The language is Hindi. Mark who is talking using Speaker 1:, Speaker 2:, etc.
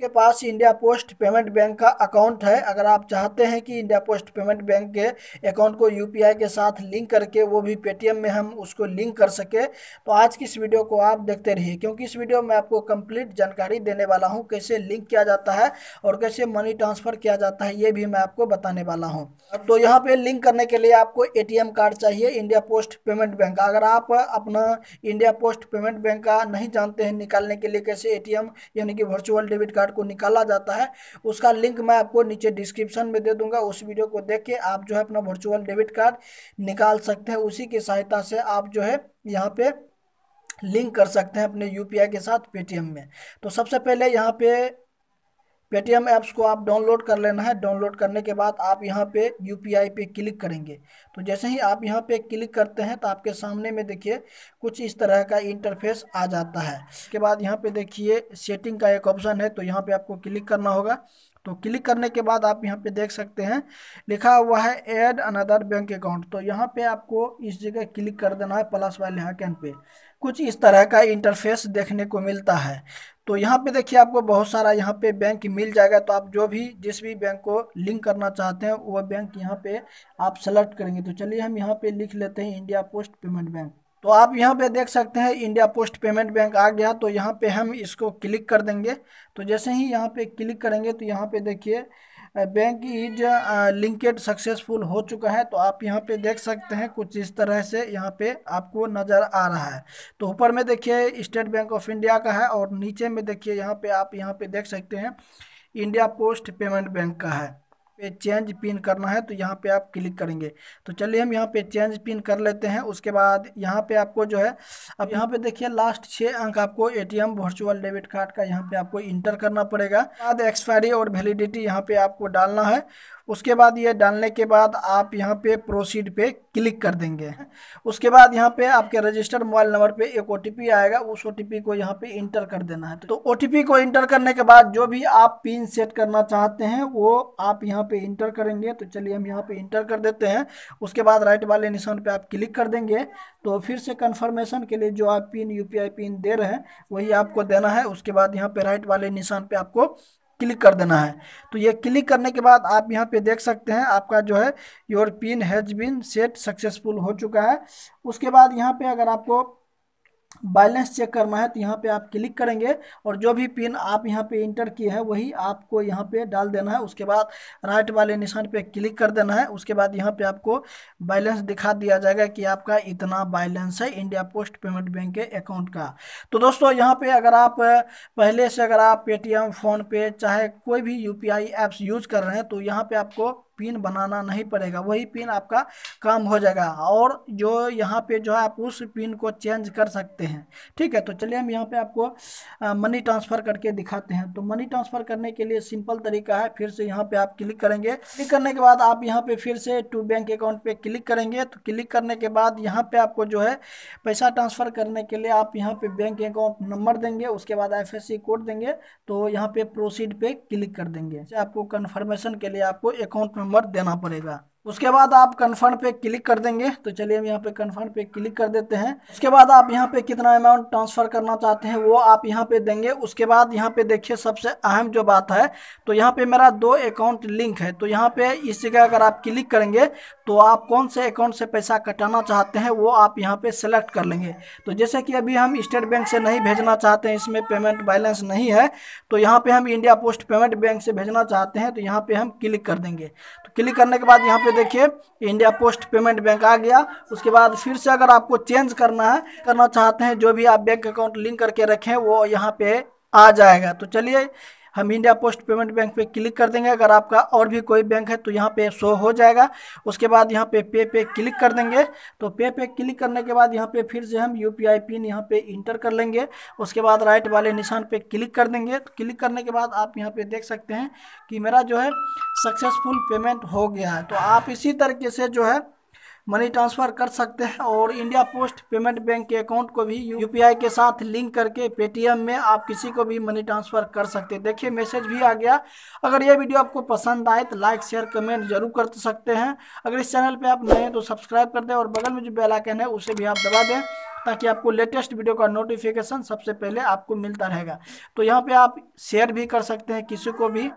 Speaker 1: के पास इंडिया पोस्ट पेमेंट बैंक का अकाउंट है। अगर आप चाहते हैं कि इंडिया पोस्ट पेमेंट बैंक के अकाउंट को यूपीआई के साथ लिंक करके वो भी पेटीएम में हम उसको लिंक कर सके तो आज की इस वीडियो को आप देखते रहिए, क्योंकि इस वीडियो में आपको कंप्लीट जानकारी देने वाला हूँ, कैसे लिंक किया जाता है और कैसे मनी ट्रांसफ़र किया जाता है, ये भी मैं आपको बताने वाला हूँ। तो यहाँ पे लिंक करने के लिए आपको एटीएम कार्ड चाहिए, इंडिया पोस्ट पेमेंट बैंक अगर आप अपना इंडिया पोस्ट पेमेंट बैंक का नहीं जानते हैं, निकालने के लिए कैसे एटीएम यानी कि वर्चुअल डेबिट कार्ड कार्ड को निकाला जाता है, उसका लिंक मैं आपको नीचे डिस्क्रिप्शन में दे दूँगा। उस वीडियो को देख के आप जो है अपना वर्चुअल डेबिट कार्ड निकाल सकते हैं। उसी की सहायता से आप जो है यहाँ पे लिंक कर सकते हैं अपने यूपीआई के साथ पेटीएम में। तो सबसे पहले यहाँ पे पेटीएम ऐप्स को आप डाउनलोड कर लेना है। डाउनलोड करने के बाद आप यहाँ पे यूपीआई पे क्लिक करेंगे। तो जैसे ही आप यहाँ पे क्लिक करते हैं तो आपके सामने में देखिए, कुछ इस तरह का इंटरफेस आ जाता है। इसके बाद यहाँ पे देखिए, सेटिंग का एक ऑप्शन है तो यहाँ पे आपको क्लिक करना होगा। तो क्लिक करने के बाद आप यहाँ पे देख सकते हैं, लिखा हुआ है, ऐड अनदर बैंक अकाउंट। तो यहाँ पे आपको इस जगह क्लिक कर देना है, प्लस वाले आइकन पे। कुछ इस तरह का इंटरफेस देखने को मिलता है। तो यहाँ पे देखिए आपको बहुत सारा यहाँ पे बैंक मिल जाएगा। तो आप जो भी, जिस भी बैंक को लिंक करना चाहते हैं वह बैंक यहाँ पे आप सेलेक्ट करेंगे। तो चलिए हम यहाँ पे लिख लेते हैं इंडिया पोस्ट पेमेंट बैंक तो आप यहाँ पे देख सकते हैं इंडिया पोस्ट पेमेंट बैंक आ गया। तो यहाँ पे हम इसको क्लिक कर देंगे। तो जैसे ही यहाँ पे क्लिक करेंगे तो यहाँ पे देखिए बैंक इज़ लिंकेड सक्सेसफुल हो चुका है तो आप यहाँ पे देख सकते हैं कुछ इस तरह से यहाँ पे आपको नज़र आ रहा है। तो ऊपर में देखिए, स्टेट बैंक ऑफ़ इंडिया का है और नीचे में देखिए, यहाँ पे आप यहाँ पे देख सकते हैं, इंडिया पोस्ट पेमेंट बैंक का है। पे चेंज पिन करना है तो यहाँ पे आप क्लिक करेंगे। तो चलिए हम यहाँ पे चेंज पिन कर लेते हैं, उसके बाद यहाँ पे आपको जो है, अब यहाँ पे देखिए लास्ट छः अंक आपको एटीएम वर्चुअल डेबिट कार्ड का यहाँ पे आपको इंटर करना पड़ेगा। बाद एक्सपायरी और वैलिडिटी यहाँ पे आपको डालना है उसके बाद ये डालने के बाद आप यहाँ पे प्रोसीड पे क्लिक कर देंगे। उसके बाद यहाँ पे आपके रजिस्टर्ड मोबाइल नंबर पे एक ओटीपी आएगा। उस ओटीपी को यहाँ पे इंटर कर देना है। तो ओटीपी को इंटर करने के बाद जो भी आप पिन सेट करना चाहते हैं, वो आप यहाँ पे इंटर करेंगे। तो चलिए हम यहाँ पे इंटर कर देते हैं। उसके बाद राइट वाले निशान पे आप क्लिक कर देंगे। तो फिर से कन्फर्मेशन के लिए जो आप पिन यूपीआई पिन दे रहे हैं, वही आपको देना है। उसके बाद यहाँ पे राइट वाले निशान पे आपको क्लिक कर देना है। तो ये क्लिक करने के बाद आप यहाँ पे देख सकते हैं, आपका जो है, your PIN has been set successful हो चुका है। उसके बाद यहाँ पे अगर आपको बैलेंस चेक करना है तो यहाँ पे आप क्लिक करेंगे और जो भी पिन आप यहाँ पे इंटर किए हैं, वही आपको यहाँ पे डाल देना है। उसके बाद राइट वाले निशान पे क्लिक कर देना है। उसके बाद यहाँ पे आपको बैलेंस दिखा दिया जाएगा कि आपका इतना बैलेंस है इंडिया पोस्ट पेमेंट बैंक के अकाउंट का। तो दोस्तों, यहाँ पे अगर आप पहले से अगर आप पेटीएम फ़ोनपे चाहे कोई भी UPI ऐप्स यूज़ कर रहे हैं तो यहाँ पर आपको पिन बनाना नहीं पड़ेगा, वही पिन आपका काम हो जाएगा। और जो यहाँ पे जो है आप उस पिन को चेंज कर सकते हैं। ठीक है तो चलिए हम यहाँ पे आपको मनी ट्रांसफ़र करके दिखाते हैं। तो मनी ट्रांसफ़र करने के लिए सिंपल तरीका है, फिर से यहाँ पे आप क्लिक करेंगे। क्लिक करने के बाद आप यहाँ पे फिर से टू बैंक अकाउंट पे क्लिक करेंगे। तो क्लिक करने के बाद यहाँ पे आपको जो है पैसा ट्रांसफ़र करने के लिए आप यहाँ पे बैंक अकाउंट नंबर देंगे, उसके बाद एफ़ कोड देंगे। तो यहाँ पे प्रोसीड पे क्लिक कर देंगे। आपको कन्फर्मेशन के लिए आपको अकाउंट नंबर देना पड़ेगा। उसके बाद आप कन्फर्म पे क्लिक कर देंगे तो चलिए हम यहाँ पे कन्फर्म पे क्लिक कर देते हैं उसके बाद आप यहाँ पे कितना अमाउंट ट्रांसफ़र करना चाहते हैं वो आप यहाँ पे देंगे उसके बाद यहाँ पे देखिए सबसे अहम जो बात है तो यहाँ पे मेरा दो अकाउंट लिंक है तो यहाँ पे इस जगह अगर आप क्लिक करेंगे तो आप कौन से अकाउंट से पैसा कटाना चाहते हैं वो आप यहाँ पे सेलेक्ट कर लेंगे तो जैसे कि अभी हम स्टेट बैंक से नहीं भेजना चाहते हैं इसमें पेमेंट बैलेंस नहीं है तो यहाँ पे हम इंडिया पोस्ट पेमेंट बैंक से भेजना चाहते हैं तो यहाँ पे हम क्लिक कर देंगे तो क्लिक करने के बाद यहाँ पे देखिए इंडिया पोस्ट पेमेंट बैंक आ गया। उसके बाद फिर से अगर आपको चेंज करना है, करना चाहते हैं, जो भी आप बैंक अकाउंट लिंक करके रखें, वो यहाँ पे आ जाएगा। तो चलिए, हम इंडिया पोस्ट पेमेंट बैंक पे क्लिक कर देंगे। अगर आपका और भी कोई बैंक है तो यहाँ पे शो हो जाएगा। उसके बाद यहाँ पे पे पे क्लिक कर देंगे। तो पे पे क्लिक करने के बाद यहाँ पे फिर से हम यूपीआई पिन यहाँ पे इंटर कर लेंगे। उसके बाद राइट वाले निशान पे क्लिक कर देंगे। तो क्लिक करने के बाद आप यहाँ पे देख सकते हैं कि मेरा जो है सक्सेसफुल पेमेंट हो गया है। तो आप इसी तरीके से जो है मनी ट्रांसफ़र कर सकते हैं और इंडिया पोस्ट पेमेंट बैंक के अकाउंट को भी यूपीआई के साथ लिंक करके पेटीएम में आप किसी को भी मनी ट्रांसफ़र कर सकते हैं। देखिए मैसेज भी आ गया। अगर ये वीडियो आपको पसंद आए तो लाइक शेयर कमेंट ज़रूर कर सकते हैं। अगर इस चैनल पर आप नए हैं तो सब्सक्राइब कर दें और बगल में जो बेल आइकन है उसे भी आप दबा दें ताकि आपको लेटेस्ट वीडियो का नोटिफिकेशन सबसे पहले आपको मिलता रहेगा। तो यहाँ पे आप शेयर भी कर सकते हैं किसी को भी।